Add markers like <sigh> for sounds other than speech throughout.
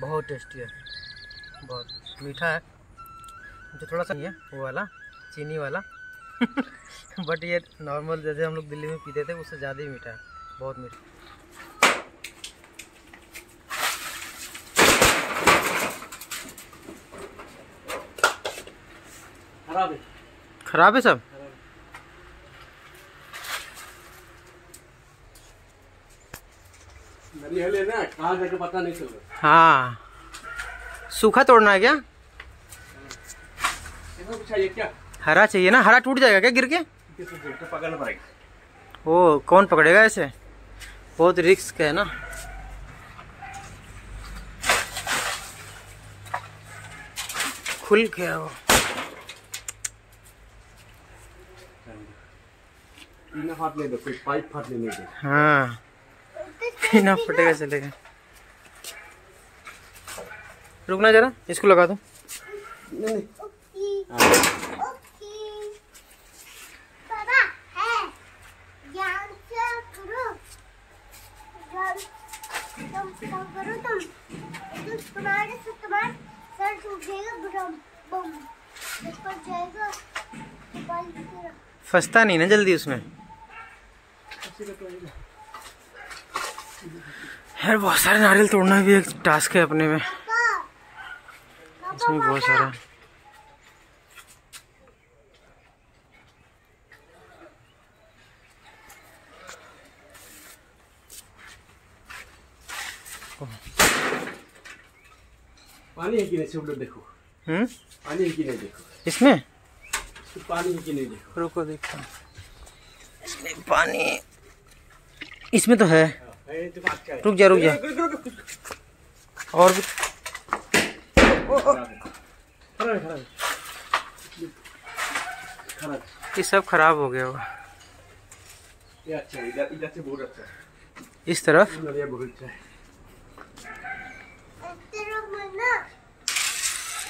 खराब है। बहुत मीठा है। जो थोड़ा सा ये वो वाला चीनी वाला। <laughs> बट ये नॉर्मल जैसे हम लोग दिल्ली में पीते थे उससे ज़्यादा ही मीठा है। बहुत मीठा। खराब है सब? नारियल है ना कहाँ जाके पता नहीं चल रहा। हाँ। सूखा तोड़ना है क्या? चाहिए क्या? हरा चाहिए ना? हरा टूट जाएगा क्या गिर के? पकड़ना पड़ेगा। ओ कौन पकड़ेगा ऐसे बहुत रिस्क है ना। खुल गया वो बिना फाटने दो कोई पाइप फाटने नहीं दे। हाँ। <laughs> बिना फटेगा चलेगा। रुकना जरा इसको लगा दो। है। फंसता नहीं ना जल्दी उसमें। यार बहुत सारे नारियल तोड़ना भी एक टास्क है अपने में। इसमें बहुत सारा पानी है कि नहीं? सब लोग देखो। हम्म? पानी है कि नहीं देखो? इसमें? इसमें पानी है कि नहीं देखो? रुको देखता हूँ। इसमें पानी। इसमें तो है। रुक जा रुक जा। और भी खराब खराब खराब खराब। ये सब खराब हो गया होगा। ये अच्छा है इधर इधर से बहुत अच्छा है। इस तरफ़? अच्छा है। तेरा मन ना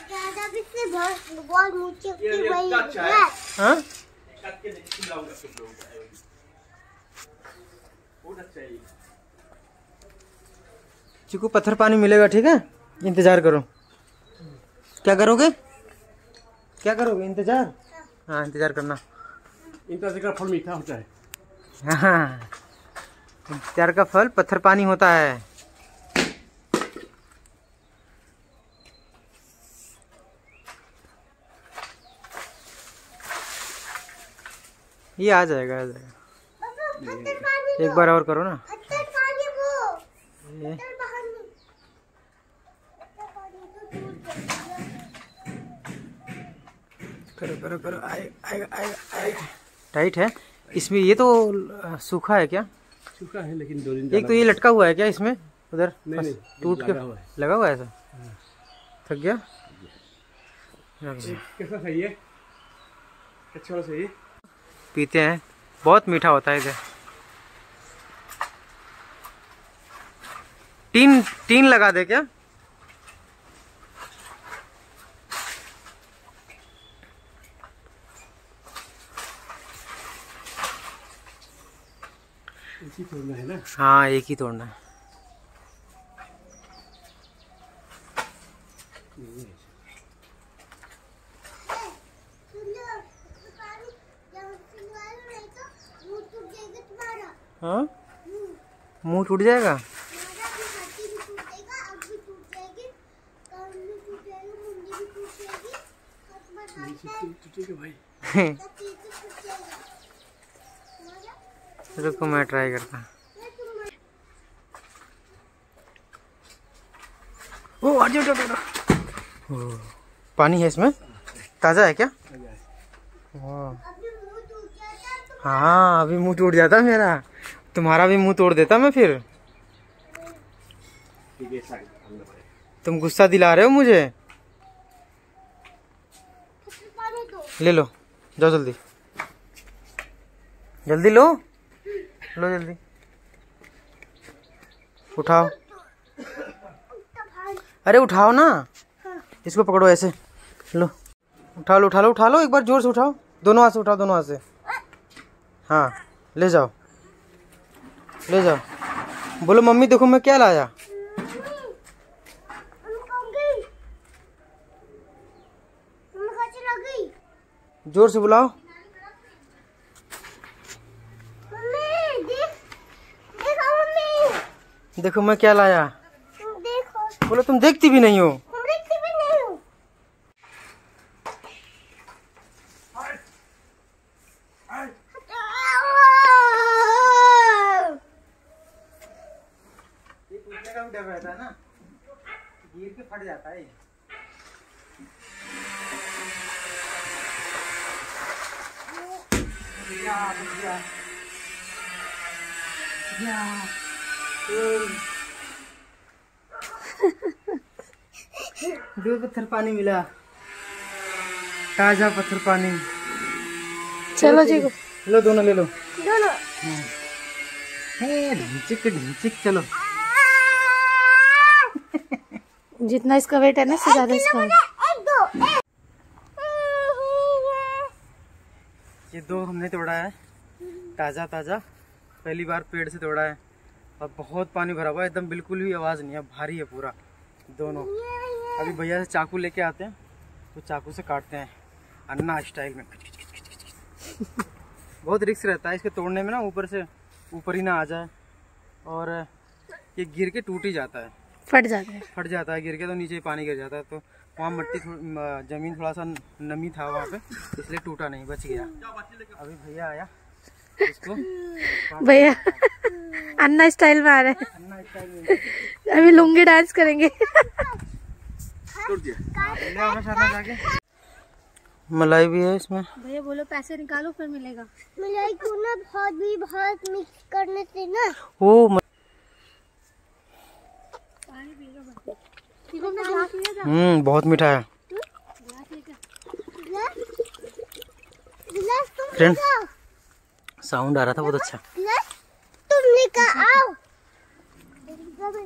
ज़्यादा भी से बहुत बहुत नीचे ये- की ये वही अच्छा है। है हाँ काट के देखिए लाऊँगा सब लोगों का बहुत अच्छा है ये। चिकू पत्थर पानी मिलेगा ठीक है? इंतज़ार करो। क्या करोगे? क्या करोगे? इंतज़ार? हाँ इंतज़ार करना। इनका ज़िक्र फल मीठा होता है। हाँ। इंतज़ार का फल पत्थर पानी होता है। ये आ जाएगा आ जाएगा। एक बार और करो ना पत्थर पानी वो ये पत्थर बाहर में पत्थर पानी तो दूर जाएगा। करो करो आएगा आएगा आएगा टाइट है? इसमें ये तो सूखा है क्या? सूखा है लेकिन दो दिन एक तो ये लटका हुआ है क्या इसमें? उधर नहीं, नहीं, टूट के लगा हुआ है। लगा ऐसा थक गया? कैसा सही है अच्छा सही है पीते हैं। बहुत मीठा होता है इधर। टीन टीन लगा दे क्या? इसी तोड़ना है ना? हाँ एक ही तोड़ना है। हाँ? मुँह टूट जाएगा? तुम्हारा <laughs> रुको मैं ट्राई करता। हूँ ओ जाओ। ओ, पानी है इसमें? ताज़ा है क्या? हाँ अभी मुँह टूट जाता मेरा। तुम्हारा भी मुँह तोड़ देता मैं फिर। तुम गुस्सा दिला रहे हो मुझे? ले लो जाओ जल्दी। जल्दी लो। लो जल्दी। उठाओ। अरे उठाओ ना। इसको पकड़ो ऐसे। लो। उठा लो उठा लो उठा लो, एक बार ज़ोर से उठाओ। दोनों हाथ से उठाओ, दोनों हाथ से। हाँ ले जाओ। ले जाओ। बोलो, मम्मी देखो मैं क्या लाया। ज़ोर से बुलाओ। देखो मैं क्या लाया? देखो। बोलो तुम देखती भी नहीं हो। हम देखती भी नहीं हूँ। ये टूटने का भी डर रहता है ना गिर के फट जाता है। <laughs> दो पत्थर पानी मिला। ताज़ा पत्थर पानी। चलो जी। लो दोनों ले लो। दोनों। हे, ढिंचिक ढिंचिक चलो। <laughs> जितना इसका वेट है ना उससे ज़्यादा इसका। ये दो हमने तोड़ा है। ताज़ा ताज़ा। पहली बार पेड़ से तोड़ा है। और बहुत पानी भरा हुआ है एकदम बिल्कुल भी आवाज़ नहीं है भारी है पूरा दोनों। अभी भैया से चाकू लेके आते हैं तो चाकू से काटते हैं। अन्ना स्टाइल में। बहुत रिक्स रहता है इसके तोड़ने में ना ऊपर से ऊपर ही ना आ जाए। और ये गिर के टूट ही जाता है। फट जाता है। फट जाता है गिर के तो नीचे पानी गिर जाता है। तो वहाँ मट्टी थोड़ी- ज़मीन थोड़ा सा नमी था वहाँ पे इसलिए टूटा नहीं बच गया। अभी भैया आया। <laughs> भैया अन्ना स्टाइल में आ रहे हैं। अन्ना स्टाइल में। अभी लुंगी डांस करेंगे। मलाई भी है इसमें। भैया बोलो पैसे निकालो फिर मिलेगा। मिलाई को ना बहुत भी बहुत मिक्स करने से ना ओ म- हम्म बहुत मीठा है। गिलास गिलास तुम फ्रेंड लेकर आओ साउंड आ रहा था बहुत अच्छा। तुमने कहा आओ।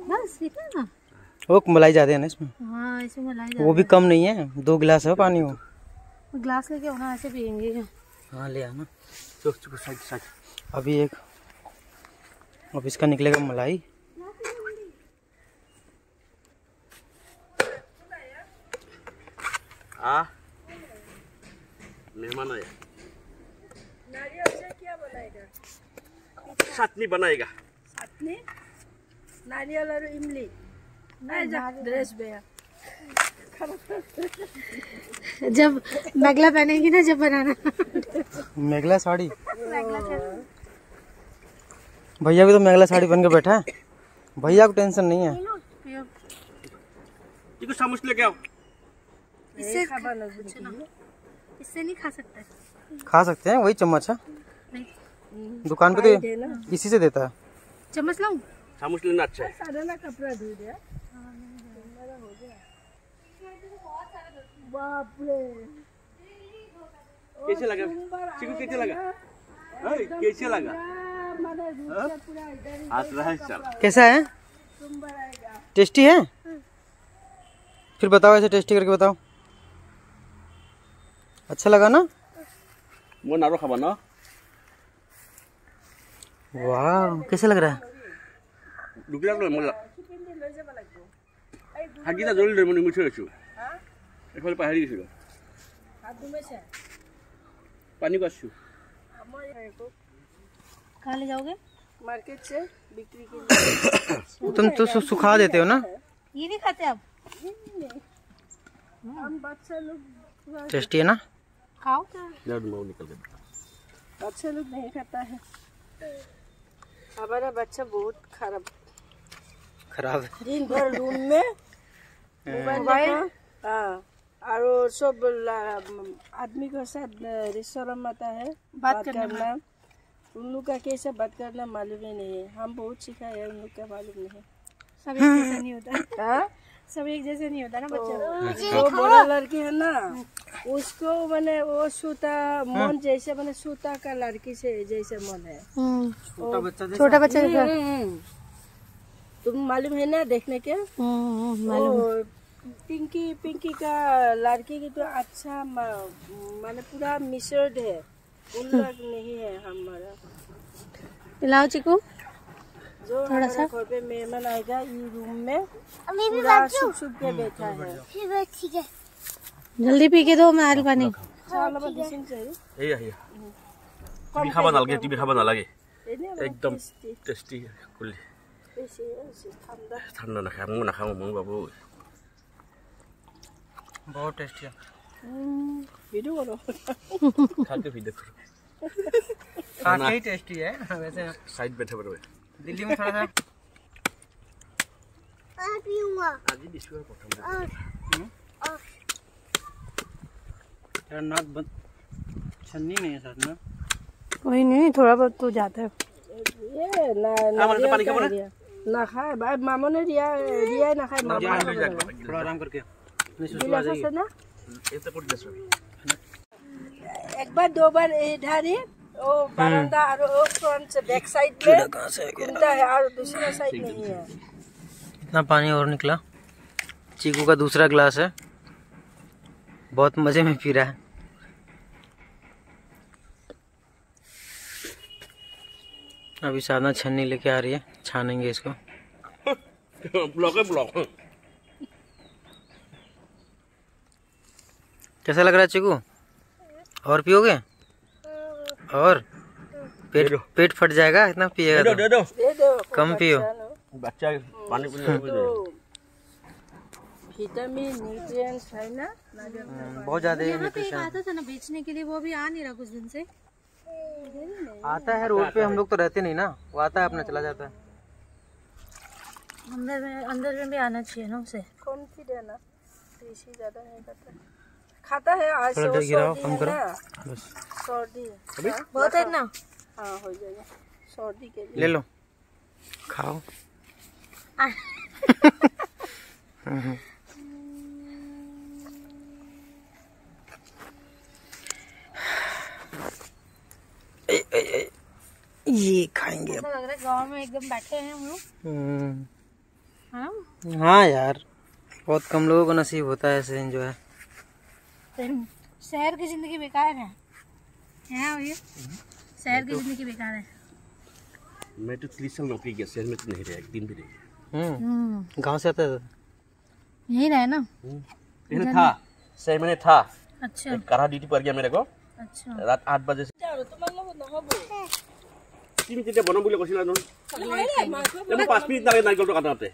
बस ठीक वो मलाई ज़्यादा है ना इसमें। हाँ इसमें मलाई वो भी कम नहीं है दो गिलास है पानी वो। ग्लास लेके होना ऐसे पियेंगे। हाँ ले आना। चुप चुप साइड साइड। अभी एक अब इसका निकलेगा मलाई आ मेहमान आया चटनी बनाएगा। नारियल और इमली। ड्रेस भैया जब megla पहनेंगी ना जब बनाना। मेघला साड़ी? भैया भी तो मेघला साड़ी पहन के बैठा है। भैया को टेंशन नहीं है। ये कुछ समझ लेके आओ। इससे इससे नहीं खा सकते। खा सकते हैं वही चम्मच है। दुकान पे तो इसी से देता है। चम्मच लाऊं? समझ लेना अच्छा है। सादा ना कपड़ा धो दिया। बाप रे कैसे लगा? चिकू कैसे लगा? हाँ, कैसे लगा? ही। हाथ रहा है चल। कैसा है? टेस्टी है? फिर बताओ ऐसे टेस्टी करके बताओ। अच्छा लगा ना? वो नारो खाबा ना। कैसे लग रहा है? पानी ले जाओगे? मार्केट से बिक्री के लिए। <coughs> तुम तो सु, सुखा देते हो ना? ये नहीं खाते आप? हम बच्चे लोग टेस्टी है ना? खाओ। क्या निकल गया बच्चे लोग नहीं खाता है। हमारा बच्चा बहुत खराब। खराब है। दिन भर रूम में मोबाइल हाँ। और सब आदमी के साथ शर्म आता है बात करना। उन लोग का कैसे बात करना मालूम ही नहीं है। हम बहुत सीखा है उन लोग का मालूम नहीं। है सब नहीं होता। हाँ। सब एक जैसे नहीं होता ना बच्चा। जो बड़ा लड़की है ना। उसको मैंने वो सूता मन जैसे मैंने सूता का लड़की से जैसे मन है। छोटा बच्चा छोटा बच्चा हम्म। तुम मालूम है ना देखने के? हम्म, पिंकी पिंकी का लड़की की तो अच्छा माने पूरा मिश्रण है। उन लोग नहीं है हमारा। पिलाओ चिकू। जो थोड़ा हमारा घर पे मेहमान आएगा ये रूम में अभी भी पूरा बच्चों छुप छुप के बैठा है फिर ठीक है जल्दी पी के दो मैं आल पानी চাহ অলপমান দিছিংছে এয়া এয়া তুমি খাব নালাগে তুমি খাব নালাগে এনেই একদম টেষ্টি কুলি বেছি বেছি ঠাণ্ডা ঠাণ্ডা নাখায় মই নাখাওঁ মই বাবু बहुत टेस्टी है ভিডিঅ' কৰোঁ খাকে ভিডিঅ' কৰোঁ काफी टेस्टी है वैसे চাইড বেঠা বাৰু दिल्ली में थोड़ा सा। आज नाक बंद छन्नी नहीं है ना वही नहीं थोड़ा बहुत तो जाता है। ये ना ना तो पानी का ना खाए भाई मामा ने दिया दिया ना खाए मामा ने थोड़ा आराम करके। नहीं सुस्त एक बार दो बार इधर ही। ओ बरामदा और हम्म। ओ फ्रंट से बैक साइड है और दूसरा साइड नहीं है इतना पानी और निकला। चीकू का दूसरा ग्लास है। बहुत मज़े में पी रहा है। अभी साधना छन्नी लेके आ रही है। छानेंगे इसको। ब्लॉक है ब्लॉक कैसा लग रहा है चीकू? और पियोगे? और पेट पेट फट जाएगा इतना पिएगा दे दो, तो। दो, दो, कम पियो। बच्चा पानी विटामिन न्यूट्रिएंट्स है ना? हम्म, बहुत ज़्यादा यहाँ पे आता था ना बेचने के लिए वो भी आ नहीं रहा कुछ दिन से। आता है रोड पे हम लोग तो रहते नहीं ना। वो आता है अपना चला जाता है। अंदर में अंदर में भी आना चाहिए ना उसे। कौन सी देना? ज़्यादा नहीं करता। खाता है आज थोड़ा से गिराओ, सर्दी कम है करो। ना? बस। सर्दी है। बहुत है ना? हाँ हो जाएगा। सर्दी के लिए। ले लो। खाओ। ये खाएँगे अब। लग रहा है गाँव में एकदम बैठे हैं हम लोग। हम्म, हाँ? हाँ यार बहुत कम लोगों को नसीब होता है ऐसे एंजॉय फिर शहर की जिंदगी बेकार है है भैया शहर की जिंदगी बेकार है मैं तो तीस साल नौकरी किया शहर में तो नहीं रहा एक दिन भी नहीं हम्म गांव से आता है यही रहे ना पहले था शहर में था अच्छा एक कड़ा ड्यूटी पड़ गया मेरे को अच्छा रात आठ बजे से তোমাৰ লগত নহ'ব তুমি তেতিয়া বনাম বুলি কৈছিলা নহয় মই পাঁচ মিনিট লাগে নাৰিকলটো কাটাতে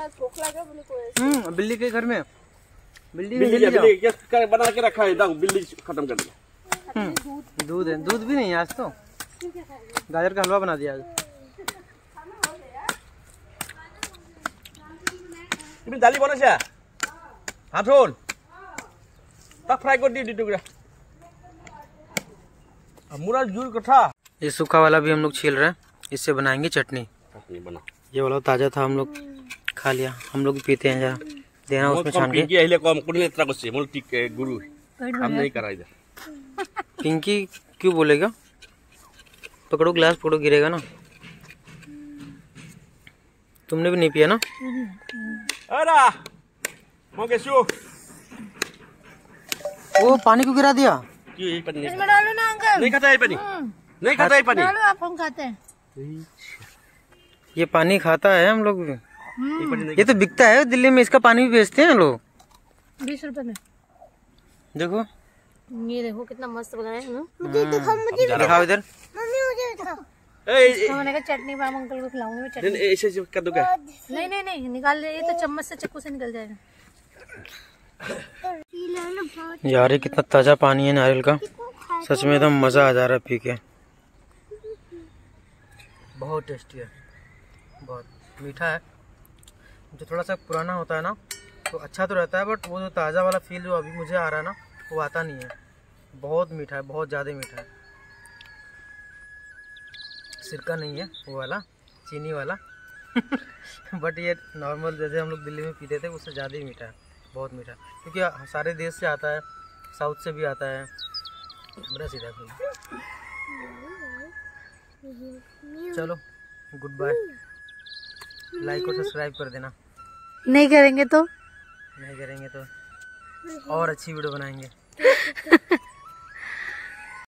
हम्म बिल्ली के घर में। बिल्ली बिल्ली बना के रखा है बिल्ली खत्म कर दिया। हम्म, दूध है। दूध भी नहीं आज तो। गाजर का हलवा बना दिया आज। दाली बना चाह हाँ हाथोल तक फ्राई कर दी टुकड़ा मुरा जूर कठा ये सूखा वाला भी हम लोग छील रहे हैं। इससे बनाएँगे चटनी बना। ये वाला ताज़ा था हम लोग। खा लिया। हम लोग पीते हैं जरा। देना उसमें छान के। पिंकी पहले कम कुछ इतना कुछ बोल ठीक है गुरु। हम नहीं करा इधर। पिंकी क्यों बोलेगा? पकड़ो ग्लास पकड़ो गिरेगा ना। तुमने भी नहीं पिया ना? अरे मोके शो ओ पानी को गिरा दिया। क्यों ये पानी इसमें डालो ना अंकल। नहीं खाता ये पानी हाँ। नहीं खाता ये पानी डालो आप हम खाते हैं। ये पानी खाता है हम लोग भी। ये तो बिकता है दिल्ली में इसका पानी भी बेचते हैं लोग। बीस रुपए में। देखो। ये देखो कितना मस्त बना है ना? मुझे दिखाओ मुझे दिखाओ इधर। मम्मी मुझे दिखाओ। ए ए मैंने कहा चटनी अंकल को खिलाऊँगी मैं चटनी नहीं ऐसे कर नहीं नहीं नहीं निकाल ले ये तो चम्मच से चक्कू से निकल जाएगा। यार ये कितना ताज़ा पानी है नारियल का। सच में एकदम मज़ा आ जा रहा है पी के। बहुत टेस्टी है। बहुत मीठा है। जो थोड़ा सा पुराना होता है ना तो अच्छा तो रहता है बट वो जो ताज़ा वाला फील जो अभी मुझे आ रहा है ना, वो आता नहीं है। बहुत मीठा है, बहुत ज़्यादा मीठा है। सिरका नहीं है, वो वाला, चीनी वाला। <laughs> बट ये नॉर्मल जैसे हम लोग दिल्ली में पीते थे, उससे ज़्यादा ही मीठा है, बहुत मीठा क्योंकि सारे देश से आता है, साउथ से भी आता है। बड़ा सीधा फील चलो गुड बाय लाइक और सब्सक्राइब कर देना। नहीं करेंगे तो? नहीं करेंगे तो। और अच्छी वीडियो बनाएँगे। <laughs>